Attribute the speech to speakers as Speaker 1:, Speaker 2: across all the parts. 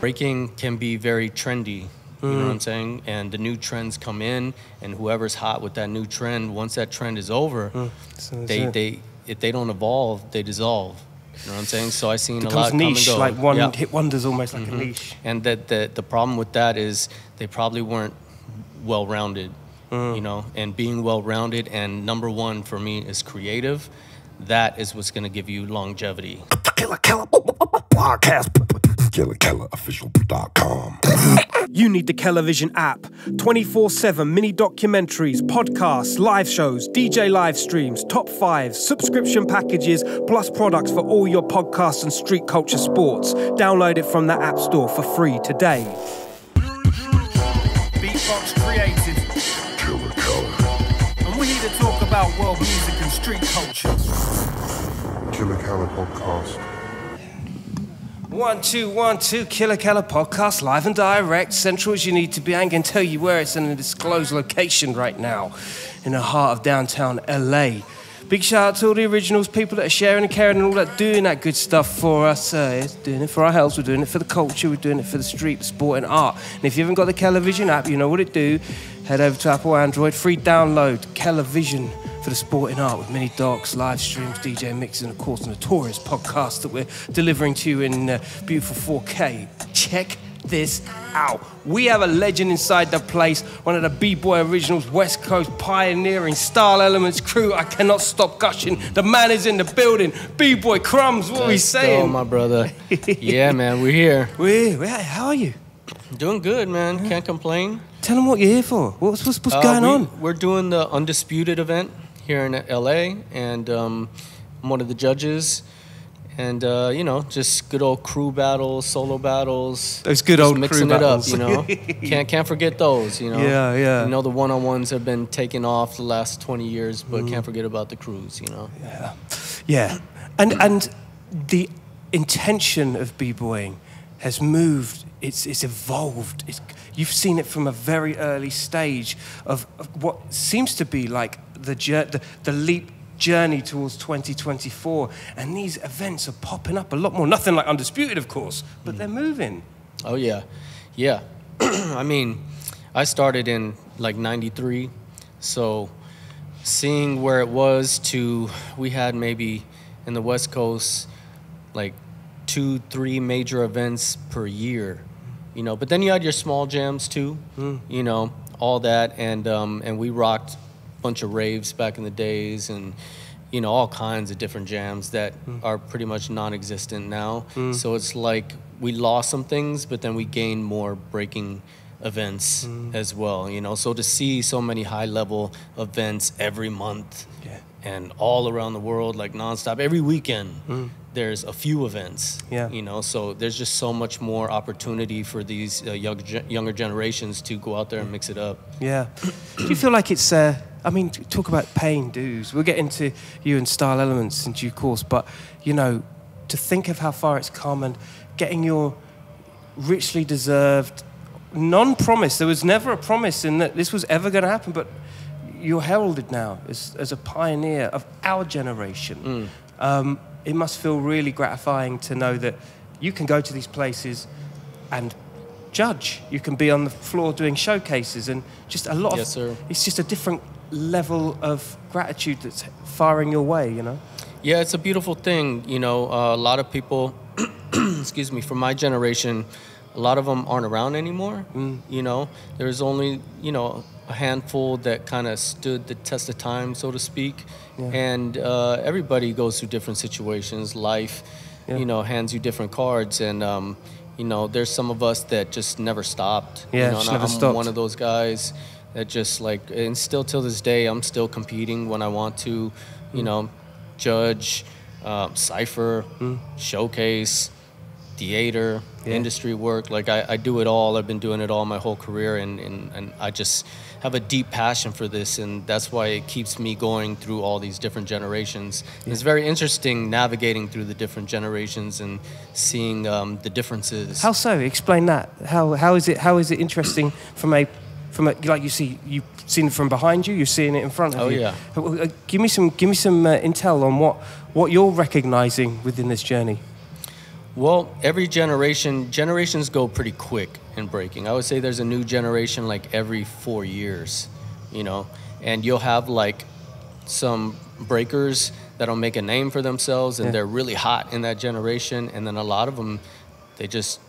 Speaker 1: breaking can be very trendy. You know what I'm saying? And the new trends come in, and whoever's hot with that new trend, once that trend is over,
Speaker 2: So
Speaker 1: they
Speaker 2: it.
Speaker 1: they if they don't evolve, they dissolve. You know what I'm saying? So I seen a lot
Speaker 2: becomes
Speaker 1: come and go.
Speaker 2: like one
Speaker 1: Yeah. Mm-hmm.
Speaker 2: hit wonders, almost like a niche.
Speaker 1: And that the the problem with that is they probably weren't well rounded,
Speaker 2: Mm.
Speaker 1: you know. And being well rounded and number one for me is creative. That is what's gonna give you longevity.
Speaker 3: Killa Kela podcast. KillaKelaOfficial.com.
Speaker 2: You need the Kelavision app. 24 7 mini documentaries, podcasts, live shows, DJ live streams, top fives, subscription packages, plus products for all your podcasts and street culture sports. Download it from the App Store for free today.
Speaker 4: Beatbox creative,
Speaker 3: Killa Kela.
Speaker 4: and we're here to talk about world music and street culture.
Speaker 3: Killa Kela podcast.
Speaker 2: One, two, one, two, Killa Kela podcast, live and direct, central as you need to be. I can tell you where it's in a disclosed location right now, in the heart of downtown LA. Big shout out to all the originals, people that are sharing and caring and all that, doing that good stuff for us. Uh, yes, doing it for our health, we're doing it for the culture, we're doing it for the street, sport, and art. And if you haven't got the Kelavision app, you know what it do. Head over to Apple Android, free download, Kelavision for the sporting art with mini docs, live streams, DJ mixes, and of course, the notorious podcast that we're delivering to you in uh, beautiful 4K. Check this out. We have a legend inside the place, one of the B-Boy Originals West Coast pioneering style elements crew. I cannot stop gushing. The man is in the building. B-Boy Crumbs, what are we
Speaker 1: Let's go,
Speaker 2: saying?
Speaker 1: my brother. yeah, man, we're here.
Speaker 2: We're, we're- how are you?
Speaker 1: Doing good, man. Can't complain.
Speaker 2: Tell them what you're here for. What's, what's, what's
Speaker 1: Uh,
Speaker 2: going
Speaker 1: we-
Speaker 2: on?
Speaker 1: We're doing the Undisputed event here in LA, and um, I'm one of the judges. And, uh, you know, just good old crew battles, solo battles.
Speaker 2: Those good
Speaker 1: just
Speaker 2: old
Speaker 1: mixing
Speaker 2: crew
Speaker 1: it
Speaker 2: battles.
Speaker 1: up, you know. can't, can't forget those, you know.
Speaker 2: Yeah, yeah.
Speaker 1: You know, the one on ones have been taken off the last 20 years, but
Speaker 2: Mm.
Speaker 1: can't forget about the crews, you know.
Speaker 2: Yeah, yeah, and and the intention of b-boying has moved. It's it's evolved. It's, you've seen it from a very early stage of, of what seems to be like the, the the leap journey towards 2024, and these events are popping up a lot more. Nothing like undisputed, of course, but they're moving.
Speaker 1: Oh yeah, yeah. I mean, I started in like '93, so seeing where it was to we had maybe in the West Coast like two, three major events per year, you know. But then you had your small jams too, you know, all that, and um, and we rocked bunch of raves back in the days, and you know all kinds of different jams that mm. are pretty much non-existent now. Mm. So it's like we lost some things, but then we gained more breaking events mm. as well. You know, so to see so many high-level events every month
Speaker 2: Yeah.
Speaker 1: and all around the world, like nonstop, every weekend. There's a few events,
Speaker 2: Yeah.
Speaker 1: you know, so there's just so much more opportunity for these uh, young, younger generations to go out there and mix it up.
Speaker 2: Yeah. Do you feel like it's, uh, I mean, talk about paying dues. We'll get into you and style elements in due course, but, you know, to think of how far it's come and getting your richly deserved, non promise, there was never a promise in that this was ever going to happen, but you're heralded now as, as a pioneer of our generation. Um, it must feel really gratifying to know that you can go to these places and judge. You can be on the floor doing showcases and just a lot of.
Speaker 1: Yes, sir.
Speaker 2: It's just a different level of gratitude that's firing your way. You know.
Speaker 1: Yeah, it's a beautiful thing. You know, uh, a lot of people, excuse me, from my generation, a lot of them aren't around anymore. You know, there's only, you know, a handful that kind of stood the test of time, so to speak. And uh, everybody goes through different situations. Life,
Speaker 2: Yeah.
Speaker 1: you know, hands you different cards. And, um, you know, there's some of us that just never stopped.
Speaker 2: Yeah,
Speaker 1: you know,
Speaker 2: just
Speaker 1: and
Speaker 2: never
Speaker 1: I'm
Speaker 2: stopped.
Speaker 1: one of those guys that just like, and still till this day, I'm still competing when I want to, you know, judge, um, cipher, showcase, theater, industry work. Like I, I do it all. I've been doing it all my whole career, and, and, and I just have a deep passion for this, and that's why it keeps me going through all these different generations. And It's very interesting navigating through the different generations and seeing um, the differences.
Speaker 2: How so? Explain that. How how is it how is it interesting from a from a like you see you've seen it from behind you, you're seeing it in front of
Speaker 1: Oh,
Speaker 2: you.
Speaker 1: yeah.
Speaker 2: Uh, uh, Give me some give me some uh, intel on what what you're recognizing within this journey.
Speaker 1: Well, every generation, generations go pretty quick in breaking. I would say there's a new generation like every four years, you know, and you'll have like some breakers that'll make a name for themselves and
Speaker 2: Yeah.
Speaker 1: they're really hot in that generation, and then a lot of them, they just,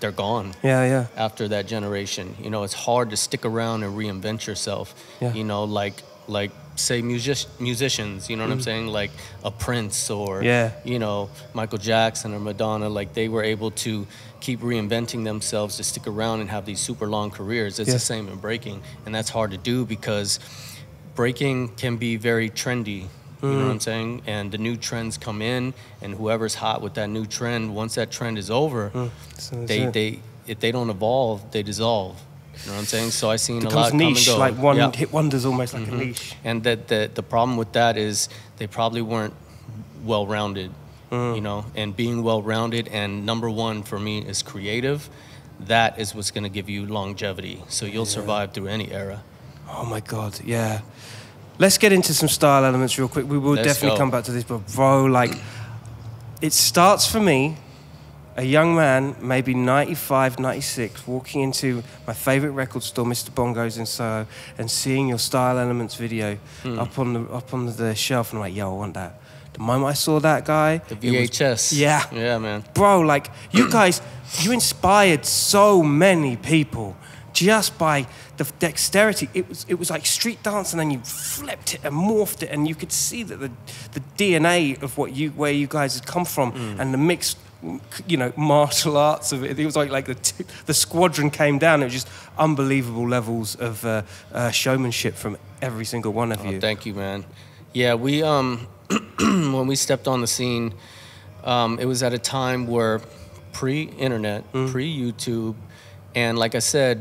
Speaker 1: they're gone
Speaker 2: Yeah, yeah.
Speaker 1: after that generation. You know, it's hard to stick around and reinvent yourself.
Speaker 2: Yeah.
Speaker 1: You know, like like say music musicians. You know what I'm saying? Like a Prince or
Speaker 2: Mm. Yeah.
Speaker 1: you know Michael Jackson or Madonna. Like they were able to keep reinventing themselves to stick around and have these super long careers. It's
Speaker 2: Yeah.
Speaker 1: the same in breaking, and that's hard to do because breaking can be very trendy. You know what
Speaker 2: Mm.
Speaker 1: I'm saying? And the new trends come in, and whoever's hot with that new trend, once that trend is over,
Speaker 2: So
Speaker 1: they
Speaker 2: it.
Speaker 1: they if they don't evolve, they dissolve. You know what I'm saying? So I seen a lot
Speaker 2: becomes
Speaker 1: come and go.
Speaker 2: like one
Speaker 1: Yeah. Mm-hmm.
Speaker 2: hit wonders, almost like a niche.
Speaker 1: And that the the problem with that is they probably weren't well rounded.
Speaker 2: Mm.
Speaker 1: You know, and being well rounded and number one for me is creative. That is what's going to give you longevity. So you'll survive through any era.
Speaker 2: Oh my god, yeah. Let's get into some style elements real quick. We will
Speaker 1: Let's
Speaker 2: definitely
Speaker 1: go.
Speaker 2: come back to this, but bro, like, it starts for me, a young man, maybe 95, 96, walking into my favorite record store, Mr. Bongo's in Soho, and seeing your style elements video
Speaker 1: Hmm.
Speaker 2: up on the up on the shelf, and I'm like, yo, I want that. The moment I saw that guy,
Speaker 1: The
Speaker 2: it was-
Speaker 1: VHS.
Speaker 2: yeah.
Speaker 1: Yeah, man.
Speaker 2: bro, like you guys, you inspired so many people just by the dexterity. It was it was like street dance, and then you flipped it and morphed it, and you could see that the the DNA of what you where you guys had come from, and the mixed. You know, martial arts of it. It was like like the two, the squadron came down. It was just unbelievable levels of uh, uh, showmanship from every single one of
Speaker 1: Oh,
Speaker 2: you.
Speaker 1: thank you, man. Yeah, we um when we stepped on the scene, um, it was at a time where pre-internet,
Speaker 2: Mm.
Speaker 1: pre-YouTube, and like I said,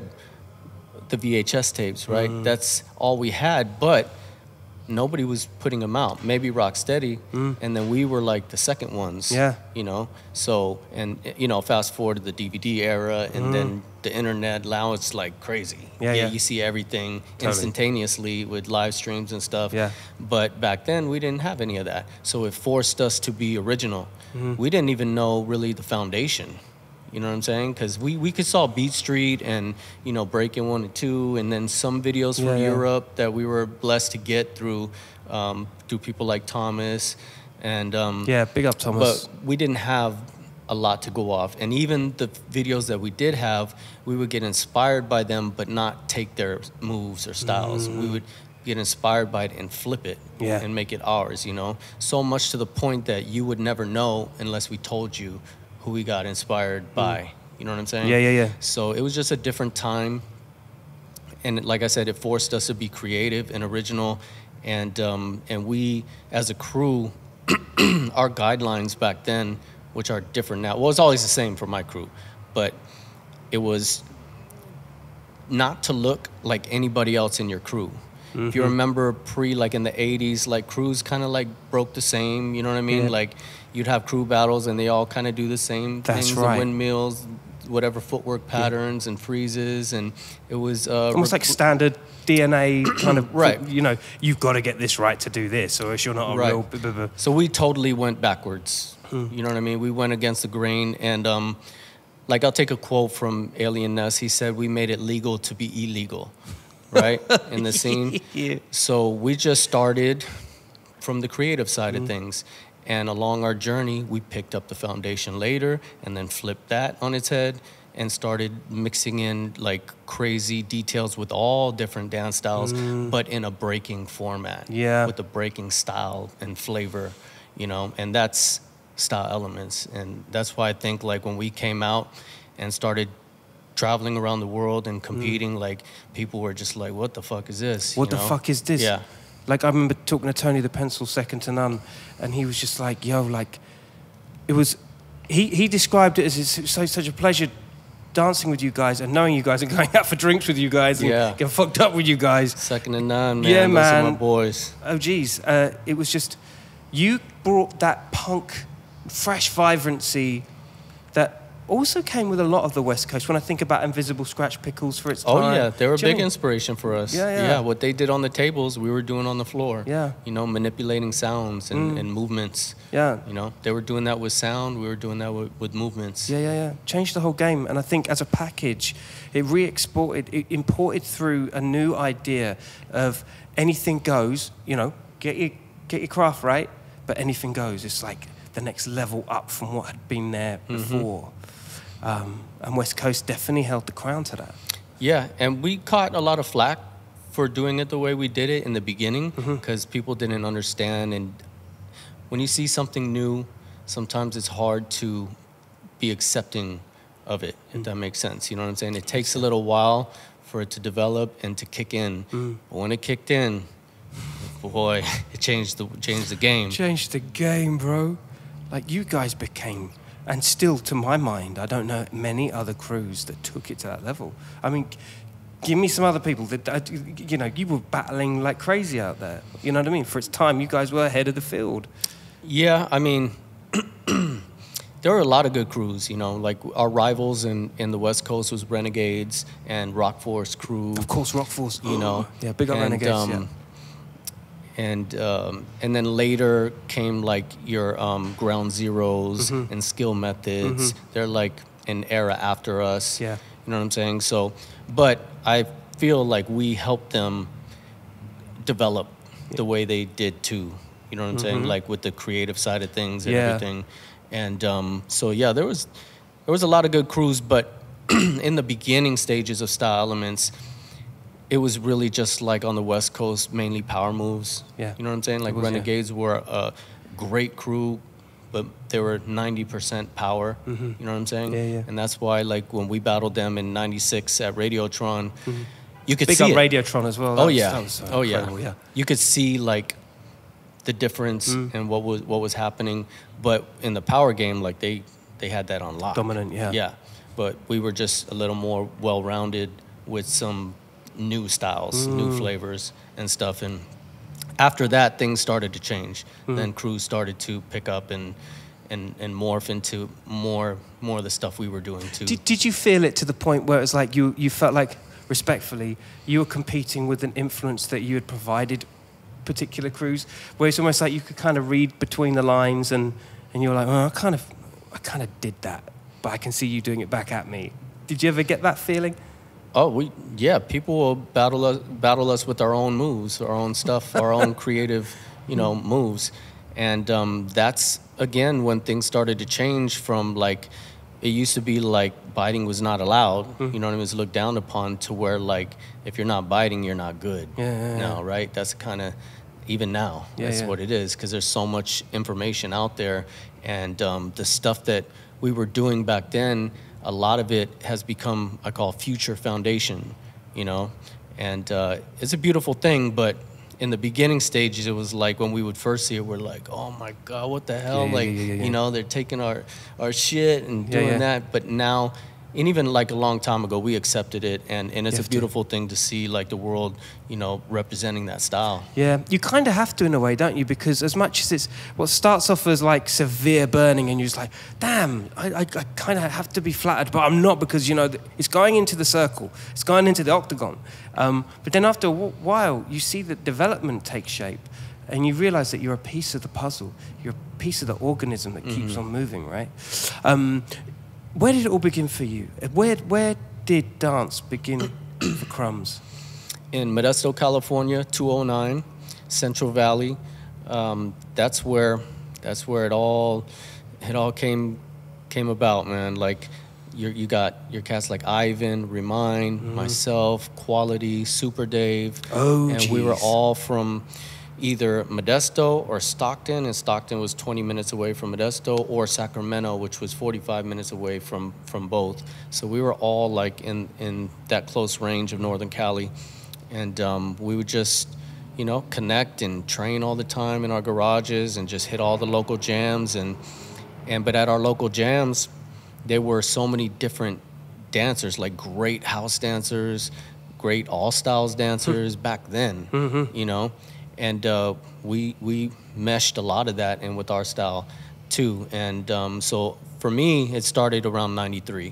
Speaker 1: the VHS tapes, right?
Speaker 2: Mm.
Speaker 1: That's all we had, but nobody was putting them out. Maybe Rocksteady, and then we were like the second ones.
Speaker 2: Mm. Yeah.
Speaker 1: You know, so and you know, fast forward to the DVD era, and then the internet. Now it's like crazy.
Speaker 2: Mm. Yeah, yeah.
Speaker 1: You see everything
Speaker 2: Totally.
Speaker 1: instantaneously with live streams and stuff.
Speaker 2: Yeah.
Speaker 1: But back then we didn't have any of that. So it forced us to be original.
Speaker 2: Mm-hmm.
Speaker 1: We didn't even know really the foundation. You know what I'm saying? Because we, we could saw Beat Street and, you know, Breaking One and Two, and then some videos from
Speaker 2: Yeah.
Speaker 1: Europe that we were blessed to get through um, through people like Thomas. And um,
Speaker 2: Yeah, big up, Thomas.
Speaker 1: but we didn't have a lot to go off. And even the videos that we did have, we would get inspired by them, but not take their moves or styles. We would get inspired by it and flip it
Speaker 2: Mm. Yeah.
Speaker 1: and make it ours, you know? So much to the point that you would never know unless we told you who we got inspired by. You know what I'm saying?
Speaker 2: Mm. Yeah, yeah, yeah.
Speaker 1: So it was just a different time. And like I said, it forced us to be creative and original. And, um, and we, as a crew, our guidelines back then, which are different now, well, it's always the same for my crew, but it was not to look like anybody else in your crew. If you remember pre, like in the 80s, like crews kind of like broke the same, you know what I mean?
Speaker 2: Yeah.
Speaker 1: Like you'd have crew battles and they all kind of do the same
Speaker 2: That's
Speaker 1: things,
Speaker 2: right.
Speaker 1: and windmills, whatever footwork patterns and freezes. And it was uh,
Speaker 2: almost like standard DNA kind of
Speaker 1: Right.
Speaker 2: You know, you've got to get this right to do this, or else you're not a
Speaker 1: Right.
Speaker 2: real. b- b- b-
Speaker 1: So we totally went backwards.
Speaker 2: Hmm.
Speaker 1: You know what I mean? We went against the grain. And um, like, I'll take a quote from Alien Ness. He said, We made it legal to be illegal, right? In the scene.
Speaker 2: Yeah.
Speaker 1: So we just started from the creative side
Speaker 2: Hmm.
Speaker 1: of things. And along our journey, we picked up the foundation later and then flipped that on its head and started mixing in like crazy details with all different dance styles, but in a breaking format.
Speaker 2: Yeah.
Speaker 1: with the breaking style and flavor, you know, and that's style elements. And that's why I think like when we came out and started traveling around the world and competing, like people were just like, what the fuck is this?
Speaker 2: Mm. What
Speaker 1: you
Speaker 2: the
Speaker 1: know?
Speaker 2: fuck is this?
Speaker 1: Yeah.
Speaker 2: Like I remember talking to Tony the Pencil, second to none, and he was just like, "Yo, like, it was." He he described it as it's so such a pleasure dancing with you guys and knowing you guys and going out for drinks with you guys and
Speaker 1: Yeah.
Speaker 2: getting fucked up with you guys.
Speaker 1: Second to none, man.
Speaker 2: Yeah,
Speaker 1: Those
Speaker 2: man.
Speaker 1: my boys.
Speaker 2: Oh, geez. Uh, it was just, you brought that punk, fresh vibrancy that also came with a lot of the West Coast. When I think about Invisibl Skratch Piklz for its time.
Speaker 1: Oh yeah, they were a big inspiration for us.
Speaker 2: Yeah, yeah.
Speaker 1: what they did on the tables, we were doing on the floor.
Speaker 2: Yeah. Mm.
Speaker 1: You know, manipulating sounds and, and movements.
Speaker 2: Yeah.
Speaker 1: You know, they were doing that with sound. We were doing that with, with movements.
Speaker 2: Yeah, yeah, yeah. Changed the whole game, and I think as a package, it re-exported, it imported through a new idea of anything goes. You know, get your get your craft right, but anything goes. It's like the next level up from what had been there before. Um, and West Coast definitely held the crown to that.
Speaker 1: Yeah, and we caught a lot of flack for doing it the way we did it in the beginning
Speaker 2: Mm-hmm.
Speaker 1: because people didn't understand. And when you see something new, sometimes it's hard to be accepting of it, if that makes sense. You know what I'm saying? It takes a little while for it to develop and to kick in. But when it kicked in, boy, it changed the changed the game.
Speaker 2: Changed the game, bro. Like you guys became, and still to my mind, I don't know many other crews that took it to that level. I mean, give me some other people that, you know, you were battling like crazy out there. You know what I mean? For its time, you guys were ahead of the field.
Speaker 1: Yeah, I mean, there were a lot of good crews. You know, like our rivals in, in the West Coast was Renegades and Rock Force crew.
Speaker 2: Of course, Rock Force.
Speaker 1: You know,
Speaker 2: yeah, big up
Speaker 1: and,
Speaker 2: Renegades.
Speaker 1: um,
Speaker 2: yeah.
Speaker 1: And um, and then later came like your um, Ground Zeros
Speaker 2: Mm-hmm.
Speaker 1: and Skill Methods. They're like an era after us.
Speaker 2: Yeah.
Speaker 1: You know what I'm saying? So, but I feel like we helped them develop the way they did too. You know what I'm saying? Like with the creative side of things and
Speaker 2: Mm-hmm. Yeah.
Speaker 1: everything. And um, so yeah, there was there was a lot of good crews, but in the beginning stages of Style Elements, it was really just like on the West Coast, mainly power moves.
Speaker 2: Yeah.
Speaker 1: You know what I'm saying? Like
Speaker 2: was, yeah.
Speaker 1: Renegades were a great crew, but they were 90% power. You know what I'm saying?
Speaker 2: Mm-hmm. Yeah, yeah.
Speaker 1: And that's why, like, when we battled them in '96 at Radiotron, you could
Speaker 2: Big
Speaker 1: see it.
Speaker 2: Radiotron as well. That
Speaker 1: Oh
Speaker 2: was-
Speaker 1: yeah.
Speaker 2: was, uh,
Speaker 1: oh yeah.
Speaker 2: yeah.
Speaker 1: You could see like the difference
Speaker 2: Mm.
Speaker 1: and what was what was happening, but in the power game, like they they had that on lock.
Speaker 2: Dominant, yeah.
Speaker 1: Yeah, but we were just a little more well-rounded with some new styles, new
Speaker 2: Mm.
Speaker 1: flavors and stuff. And after that, things started to change.
Speaker 2: Mm.
Speaker 1: Then crews started to pick up and. And, and morph into more more of the stuff we were doing too.
Speaker 2: Did, did you feel it to the point where it was like you, you felt like, respectfully, you were competing with an influence that you had provided particular crews, where it's almost like you could kind of read between the lines and, and you were like, oh, I kind of, I kind of did that, but I can see you doing it back at me. Did you ever get that feeling?
Speaker 1: Oh, we yeah. People will battle us, battle us with our own moves, our own stuff, our own creative, you know, moves, and um, that's again when things started to change from like it used to be like biting was not allowed.
Speaker 2: Mm-hmm.
Speaker 1: You know what I mean? It was looked down upon to where like if you're not biting, you're not good.
Speaker 2: Yeah, yeah, yeah.
Speaker 1: Now, right? That's kind of even now.
Speaker 2: Yeah,
Speaker 1: that's what it is because there's so much information out there, and um, the stuff that we were doing back then, a lot of it has become I call future foundation, you know, and uh, it's a beautiful thing. But in the beginning stages, it was like when we would first see it, we're like, oh my god, what the hell?
Speaker 2: Yeah,
Speaker 1: like,
Speaker 2: yeah, yeah,
Speaker 1: you know, they're taking our our shit and doing that. But now. And even like a long time ago, we accepted it, and, and it's a
Speaker 2: have to.
Speaker 1: beautiful thing to see like the world, you know, representing that style.
Speaker 2: Yeah, you kind of have to in a way, don't you? Because as much as it's what starts off as like severe burning, and you're just like, damn, I, I, I kind of have to be flattered, but I'm not because you know it's going into the circle, it's going into the octagon. Um, but then after a while, you see that development takes shape, and you realize that you're a piece of the puzzle, you're a piece of the organism that keeps on moving, right? Um, where did it all begin for you? Where where did dance begin for Crumbs?
Speaker 1: in Modesto, California, 209, Central Valley. Um, that's where that's where it all it all came came about, man. Like you you got your cats like Ivan, Remind, myself, Quality, Super Dave,
Speaker 2: Oh,
Speaker 1: and we were all from either Modesto or Stockton, and Stockton was 20 minutes away from Modesto, or Sacramento, which was 45 minutes away from from both. So we were all like in in that close range of Northern Cali, and um, we would just you know connect and train all the time in our garages and just hit all the local jams. And and but at our local jams there were so many different dancers like great house dancers great all styles dancers back then you know and uh, we we meshed a lot of that in with our style too and um, so for me, it started around '93.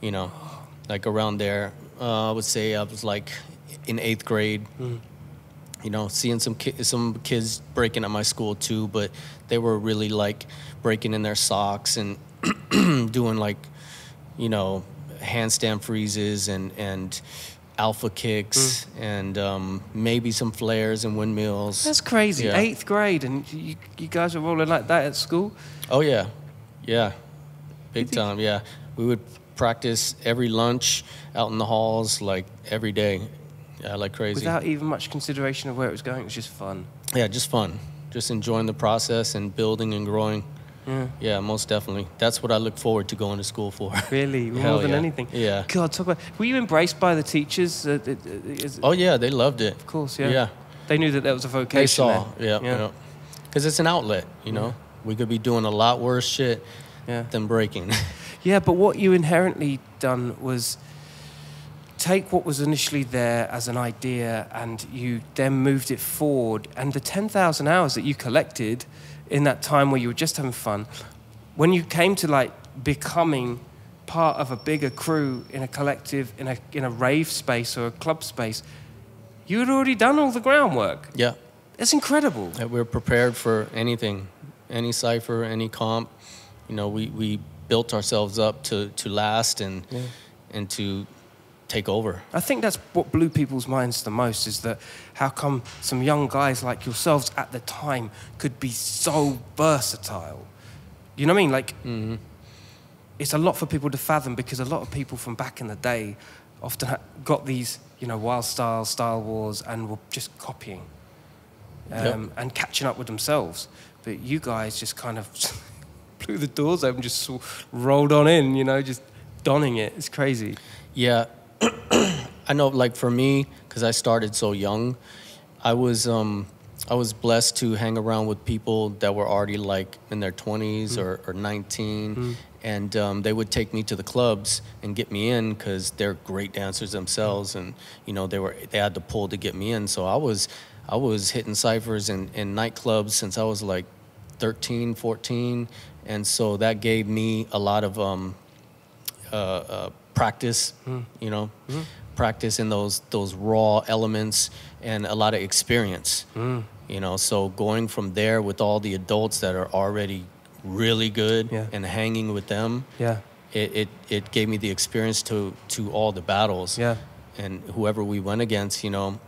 Speaker 1: You know, like around there. Uh, I would say I was like in eighth grade. You know, seeing some ki- some kids breaking at my school too, but they were really like breaking in their socks and doing like, you know, handstand freezes and and alpha kicks and um, maybe some flares and windmills.
Speaker 2: That's crazy.
Speaker 1: Yeah.
Speaker 2: Eighth grade, and you, you guys are rolling like that at school.
Speaker 1: Oh yeah, yeah, big time. Yeah, we would practice every lunch out in the halls, like every day. Yeah, like crazy.
Speaker 2: Without even much consideration of where it was going, it was just fun.
Speaker 1: yeah, just fun, just enjoying the process and building and growing.
Speaker 2: Yeah.
Speaker 1: Yeah, most definitely. That's what I look forward to going to school for.
Speaker 2: Really, more
Speaker 1: Hell
Speaker 2: than
Speaker 1: yeah.
Speaker 2: anything.
Speaker 1: Yeah.
Speaker 2: God, talk about. Were you embraced by the teachers? Uh, uh, uh, is-
Speaker 1: Oh yeah, they loved it.
Speaker 2: of course, yeah.
Speaker 1: Yeah,
Speaker 2: They knew that that was a vocation.
Speaker 1: they saw. Yeah, yeah. Because it's an outlet. You know, we could be doing a lot worse shit
Speaker 2: Yeah.
Speaker 1: than breaking.
Speaker 2: Yeah, but what you inherently done was take what was initially there as an idea and you then moved it forward. And the 10,000 hours that you collected in that time where you were just having fun, when you came to like becoming part of a bigger crew in a collective, in a, in a rave space or a club space, you had already done all the groundwork.
Speaker 1: yeah.
Speaker 2: It's incredible.
Speaker 1: that we're prepared for anything, any cipher, any comp. You know, we, we built ourselves up to, to last and and to take over.
Speaker 2: I think that's what blew people's minds the most is that how come some young guys like yourselves at the time could be so versatile? You know what I mean? Like, it's a lot for people to fathom because a lot of people from back in the day often got these, you know, wild styles, style wars, and were just copying
Speaker 1: Yep.
Speaker 2: um, and catching up with themselves. But you guys just kind of blew the doors open, just rolled on in, you know, just donning it. It's crazy.
Speaker 1: Yeah, I know. Like for me, because I started so young, I was um, I was blessed to hang around with people that were already like in their 20s or, or 19, and um, they would take me to the clubs and get me in because they're great dancers themselves, and you know they were they had to pull to get me in. So I was I was hitting ciphers in, in nightclubs since I was like 13, 14, and so that gave me a lot of um, uh, uh, practice, you know, practice in those those raw elements and a lot of experience, you know. So going from there with all the adults that are already really good
Speaker 2: Yeah.
Speaker 1: and hanging with them,
Speaker 2: Yeah.
Speaker 1: it, it it gave me the experience to to all the battles.
Speaker 2: Yeah.
Speaker 1: And whoever we went against, you know,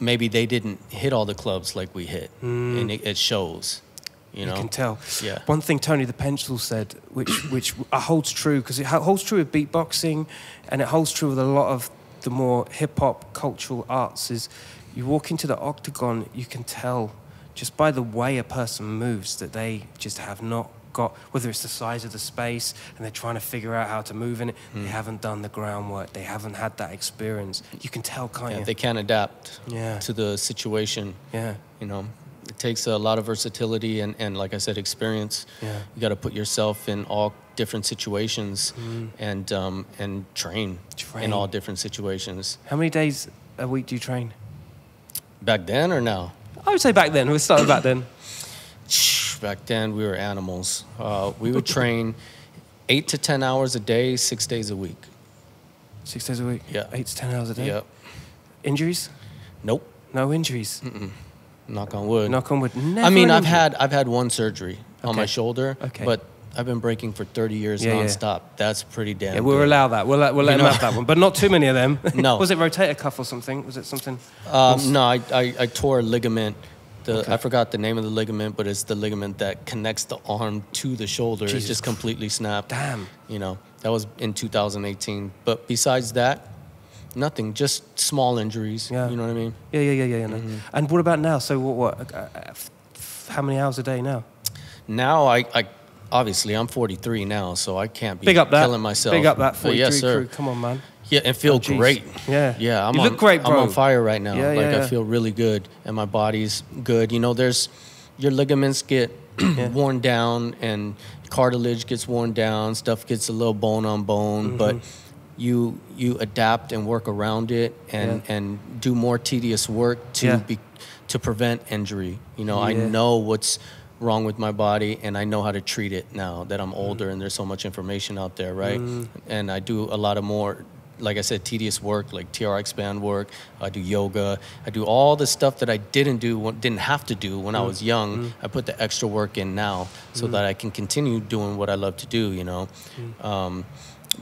Speaker 1: maybe they didn't hit all the clubs like we hit, mm. and it, it shows. You know.
Speaker 2: You can tell.
Speaker 1: Yeah.
Speaker 2: One thing Tony the Pencil said, which which holds true because it holds true with beatboxing, and it holds true with a lot of the more hip hop cultural arts. Is you walk into the octagon, you can tell just by the way a person moves that they just have not got whether it's the size of the space and they're trying to figure out how to move in it.
Speaker 1: Hmm.
Speaker 2: They haven't done the groundwork. They haven't had that experience. You can tell, can't
Speaker 1: Yeah,
Speaker 2: you?
Speaker 1: they can't adapt
Speaker 2: Yeah.
Speaker 1: to the situation.
Speaker 2: yeah.
Speaker 1: You know, it takes a lot of versatility and, and like I said, experience.
Speaker 2: Yeah.
Speaker 1: You got to put yourself in all different situations and um, and train,
Speaker 2: Train.
Speaker 1: in all different situations.
Speaker 2: How many days a week do you train?
Speaker 1: Back then or now?
Speaker 2: I would say back then. We started back then.
Speaker 1: Back then we were animals. Uh, we would train eight to ten hours a day, six days a week.
Speaker 2: Six days a week.
Speaker 1: Yeah.
Speaker 2: Eight to ten hours a day.
Speaker 1: Yep.
Speaker 2: Injuries?
Speaker 1: Nope.
Speaker 2: No injuries.
Speaker 1: Knock on wood.
Speaker 2: Knock on wood. Never
Speaker 1: I mean, I've had I've had one surgery on my shoulder,
Speaker 2: Okay.
Speaker 1: but I've been breaking for 30 years
Speaker 2: Yeah, yeah.
Speaker 1: nonstop. That's pretty damn.
Speaker 2: Yeah, we'll
Speaker 1: good.
Speaker 2: allow that. We'll let, we'll let him have that one, but not too many of them.
Speaker 1: No.
Speaker 2: Was it rotator cuff or something? Was it something?
Speaker 1: Um, no, I, I, I tore a ligament. The,
Speaker 2: Okay.
Speaker 1: I forgot the name of the ligament, but it's the ligament that connects the arm to the shoulder.
Speaker 2: Jesus
Speaker 1: It's just completely snapped.
Speaker 2: Damn.
Speaker 1: You know, that was in 2018. But besides that, nothing. Just small injuries.
Speaker 2: Yeah.
Speaker 1: You know what I mean?
Speaker 2: Yeah, yeah, yeah, yeah. yeah, no.
Speaker 1: Mm-hmm.
Speaker 2: And what about now? So what? What? Uh, uh, f- f- how many hours a day now?
Speaker 1: Now, I, I obviously I'm 43 now, so I can't be
Speaker 2: Big up that.
Speaker 1: killing myself.
Speaker 2: Big up that
Speaker 1: But
Speaker 2: 43
Speaker 1: yes, sir.
Speaker 2: crew. Come on, man.
Speaker 1: Yeah, and feel
Speaker 2: Oh,
Speaker 1: great.
Speaker 2: Yeah.
Speaker 1: Yeah, I'm
Speaker 2: You
Speaker 1: on,
Speaker 2: look great,
Speaker 1: I'm on fire right now.
Speaker 2: Yeah,
Speaker 1: like
Speaker 2: yeah,
Speaker 1: I feel really good, and my body's good. You know, there's your ligaments get worn down, and cartilage gets worn down. Stuff gets a little bone on bone, but
Speaker 2: Mm-hmm.
Speaker 1: You you adapt and work around it, and
Speaker 2: Yeah.
Speaker 1: and do more tedious work to
Speaker 2: Yeah.
Speaker 1: be to prevent injury. You know, I know what's wrong with my body, and I know how to treat it now that I'm mm. older and there's so much information out there, right? Mm. And I do a lot of more, like I said, tedious work, like TRX band work. I do yoga. I do all the stuff that I didn't do, didn't have to do when I mm. was young. I put the extra work in now so that I can continue doing what I love to do, you know. Um,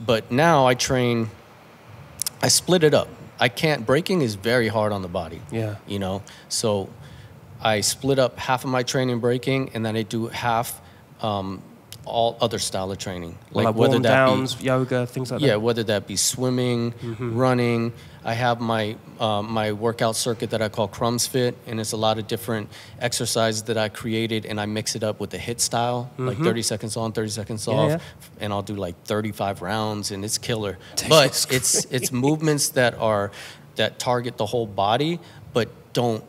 Speaker 1: but now I train. I split it up. I can't. Breaking is very hard on the body.
Speaker 2: Yeah.
Speaker 1: You know, so I split up half of my training breaking, and then I do half um, all other style of training,
Speaker 2: Like,
Speaker 1: whether
Speaker 2: warm
Speaker 1: that
Speaker 2: downs,
Speaker 1: be
Speaker 2: yoga, things like
Speaker 1: yeah,
Speaker 2: that.
Speaker 1: Yeah, whether that be swimming, running. I have my uh, my workout circuit that I call Crumbs Fit, and it's a lot of different exercises that I created, and I mix it up with the HIIT style, like 30 seconds on, 30 seconds
Speaker 2: Yeah,
Speaker 1: off,
Speaker 2: yeah.
Speaker 1: and I'll do like 35 rounds, and it's killer. But it's it's movements that are that target the whole body, but don't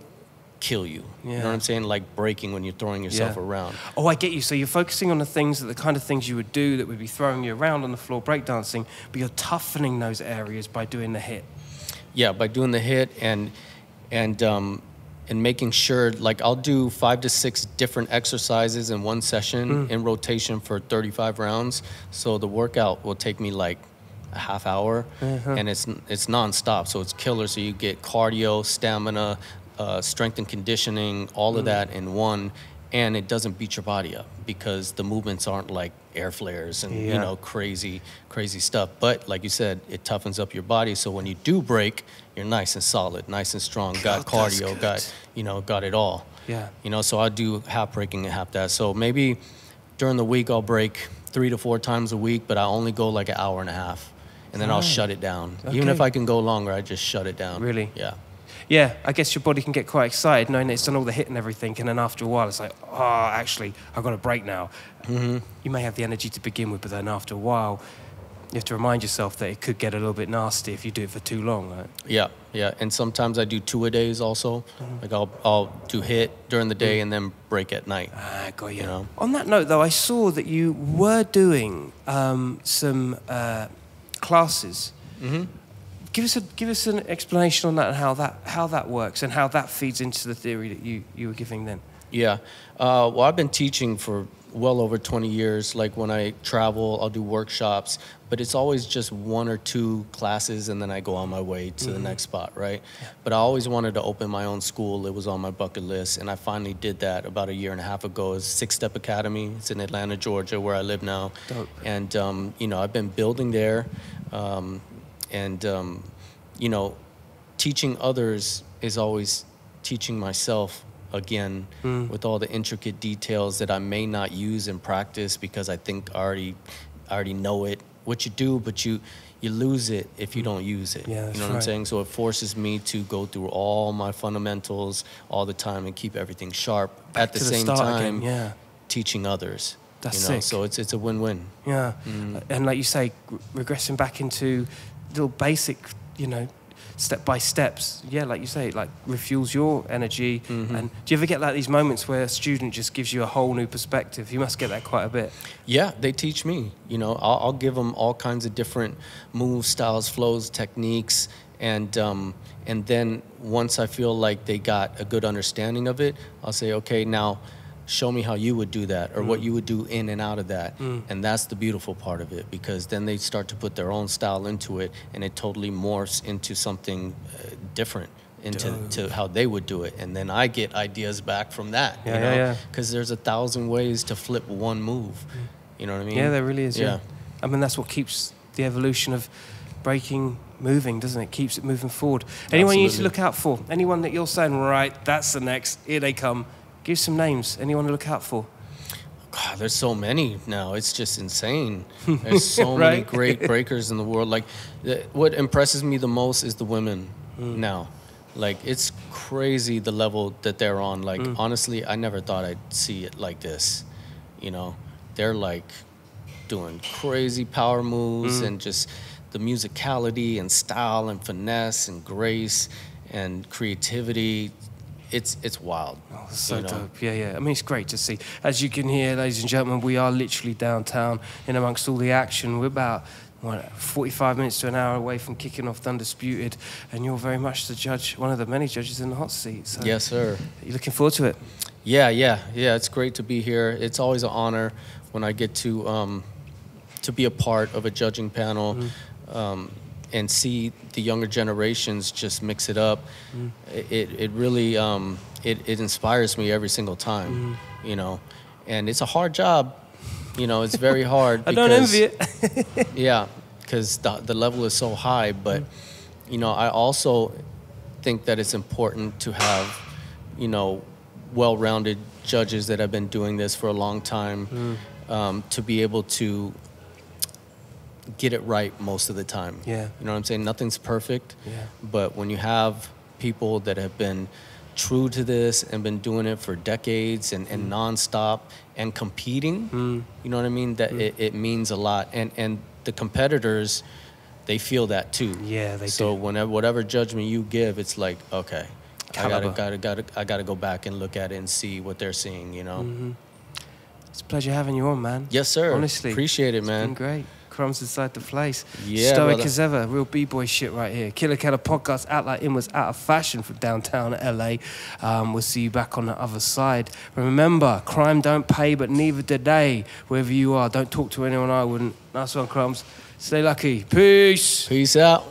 Speaker 1: kill you. You know what I'm saying? Like breaking when you're throwing yourself
Speaker 2: Yeah.
Speaker 1: around.
Speaker 2: Oh, I get you. So you're focusing on the things that the kind of things you would do that would be throwing you around on the floor breakdancing, but you're toughening those areas by doing the HIIT.
Speaker 1: Yeah, by doing the HIIT and and um, and making sure like I'll do five to six different exercises in one session in rotation for 35 rounds. So the workout will take me like a half hour, and it's it's nonstop. So it's killer. So you get cardio, stamina, uh, strength and conditioning, all of that in one. And it doesn't beat your body up because the movements aren't like air flares and you know crazy, crazy stuff. But like you said, it toughens up your body. So when you do break, you're nice and solid, nice and strong. got
Speaker 2: God, that's
Speaker 1: cardio, got you know, got it all.
Speaker 2: Yeah.
Speaker 1: You know, so I do half breaking and half that. So maybe during the week I'll break three to four times a week, but I only go like an hour and a half, and then I'll shut it down. Even if I can go longer, I just shut it down.
Speaker 2: Really?
Speaker 1: Yeah.
Speaker 2: Yeah, I guess your body can get quite excited knowing that it's done all the HIIT and everything, and then after a while it's like, oh, actually, I've got a break now.
Speaker 1: Mm-hmm.
Speaker 2: You may have the energy to begin with, but then after a while, you have to remind yourself that it could get a little bit nasty if you do it for too long. Right?
Speaker 1: Yeah, yeah, and sometimes I do two a days also.
Speaker 2: Mm-hmm.
Speaker 1: Like I'll I'll do HIIT during the day and then break at night.
Speaker 2: Ah, got you.
Speaker 1: You know.
Speaker 2: On that note, though, I saw that you were doing um, some uh, classes.
Speaker 1: Mm-hmm.
Speaker 2: Give us a give us an explanation on that and how that how that works and how that feeds into the theory that you, you were giving then.
Speaker 1: Yeah. Uh, well, I've been teaching for well over 20 years. Like when I travel, I'll do workshops, but it's always just one or two classes and then I go on my way to the next spot, right? But I always wanted to open my own school. It was on my bucket list. And I finally did that about a year and a half ago. It's Sick Step Academy. It's in Atlanta, Georgia, where I live now.
Speaker 2: Dope.
Speaker 1: And, um, you know, I've been building there. Um, and, um, you know, teaching others is always teaching myself again with all the intricate details that I may not use in practice because I think I already I already know it. What you do, but you you lose it if you don't use it.
Speaker 2: Yeah,
Speaker 1: you know what I'm saying? So it forces me to go through all my fundamentals all the time and keep everything sharp at the same
Speaker 2: again,
Speaker 1: time
Speaker 2: yeah.
Speaker 1: teaching others.
Speaker 2: That's
Speaker 1: you know?
Speaker 2: sick.
Speaker 1: So it's it's a win-win.
Speaker 2: Yeah,
Speaker 1: Mm.
Speaker 2: and like you say, regressing back into little basic, you know, step by steps. Yeah, like you say, it, like refuels your energy.
Speaker 1: Mm-hmm.
Speaker 2: And do you ever get like these moments where a student just gives you a whole new perspective? You must get that quite a bit.
Speaker 1: Yeah, they teach me. You know, I'll, I'll give them all kinds of different moves, styles, flows, techniques, and um, and then once I feel like they got a good understanding of it, I'll say, okay, now show me how you would do that or what mm. you would do in and out of that. Mm. And that's the beautiful part of it because then they start to put their own style into it, and it totally morphs into something uh, different. Into to how they would do it, and then I get ideas back from that.
Speaker 2: Yeah,
Speaker 1: you
Speaker 2: yeah,
Speaker 1: know?
Speaker 2: yeah.
Speaker 1: because there's a thousand ways to flip one move. Mm. You know what I mean?
Speaker 2: Yeah, there really is. Yeah.
Speaker 1: Yeah.
Speaker 2: I mean, that's what keeps the evolution of breaking moving, doesn't it? Keeps it moving forward. Anyone you need to look out for? Anyone that you're saying, right, that's the next, here they come. Give some names. Anyone to look out for?
Speaker 1: God, there's so many now. It's just insane. There's so many great breakers in the world. Like, the, what impresses me the most is the women hmm. now. Like, it's crazy the level that they're on. Like, hmm. honestly, I never thought I'd see it like this. You know, they're like doing crazy power moves hmm. and just the musicality and style and finesse and grace and creativity. It's it's wild.
Speaker 2: Oh, so
Speaker 1: you know?
Speaker 2: dope. Yeah, yeah. I mean, it's great to see. As you can hear, ladies and gentlemen, we are literally downtown in amongst all the action. We're about what, 45 minutes to an hour away from kicking off Undisputed, and you're very much the judge, one of the many judges in the hot seat. So
Speaker 1: Yes, sir.
Speaker 2: you looking forward to it?
Speaker 1: Yeah, yeah, yeah. It's great to be here. It's always an honor when I get to um, to be a part of a judging panel um, and see the younger generations just mix it up. It it really um, it it inspires me every single time. You know, and it's a hard job. You know, it's very hard.
Speaker 2: I don't
Speaker 1: because-
Speaker 2: envy it.
Speaker 1: yeah, because the, the level is so high. But, you know, I also think that it's important to have, you know, well rounded judges that have been doing this for a long time um, to be able to get it right most of the time.
Speaker 2: Yeah.
Speaker 1: You know what I'm saying? Nothing's perfect.
Speaker 2: Yeah.
Speaker 1: But when you have people that have been true to this and been doing it for decades and, and mm. nonstop and competing, mm. you know what I mean? That mm. it, it means a lot. And and the competitors, they feel that too.
Speaker 2: Yeah, they
Speaker 1: so
Speaker 2: do.
Speaker 1: whenever whatever judgment you give, it's like, okay. I gotta, gotta, gotta, I gotta go back and look at it and see what they're seeing, you know? Mm-hmm.
Speaker 2: It's a pleasure having you on, man.
Speaker 1: Yes, sir.
Speaker 2: Honestly.
Speaker 1: Appreciate it,
Speaker 2: It's
Speaker 1: man.
Speaker 2: been great. Crumbs inside the place.
Speaker 1: Yeah,
Speaker 2: Stoic
Speaker 1: brother.
Speaker 2: as ever. Real B-boy shit right here. Killa Kela podcast out like in was out of fashion from downtown LA. Um, we'll see you back on the other side. Remember, crime don't pay, but neither do they. Wherever you are, don't talk to anyone I wouldn't. Nice one, Crumbs. Stay lucky. Peace.
Speaker 1: Peace out.